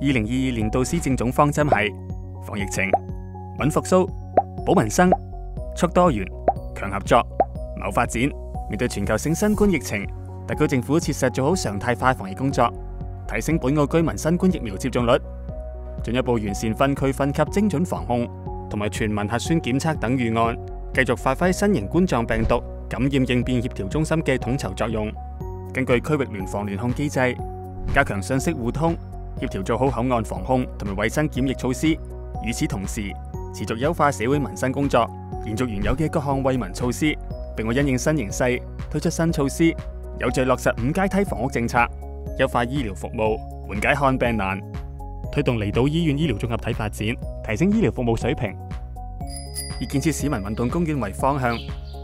二零二二年度施政总方针系防疫情、稳复苏、保民生、促多元、强合作、谋发展。面对全球性新冠疫情，特区政府切实做好常态化防疫工作，提升本澳居民新冠疫苗接种率，进一步完善分区分级精准防控同埋全民核酸检测等预案，继续发挥新型冠状病毒感染应变协调中心嘅统筹作用，根据区域联防联控机制加强信息互通。协调做好口岸防控同埋卫生检疫措施，与此同时持续优化社会民生工作，延续原有嘅各项惠民措施，并会因应新形势推出新措施，有序落实五阶梯房屋政策，优化医疗服务，缓解看病难，推动离岛医院医疗综合体发展，提升医疗服务水平。以建设市民运动公园为方向，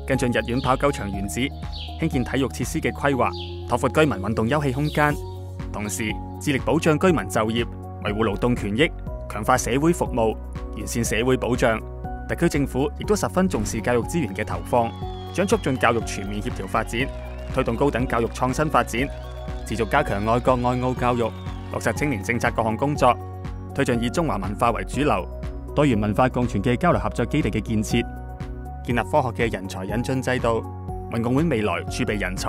跟进日院跑狗场原址兴建体育设施嘅规划，拓阔居民运动休憩空间。同时致力保障居民就业、维护劳动权益、强化社会服务、完善社会保障。特区政府亦都十分重视教育资源嘅投放，将促进教育全面协调发展，推动高等教育创新发展，持续加强爱国爱澳教育，落实青年政策各项工作，推进以中华文化为主流、多元文化共存嘅交流合作基地嘅建设，建立科学嘅人才引进制度，民共会未来储备人才。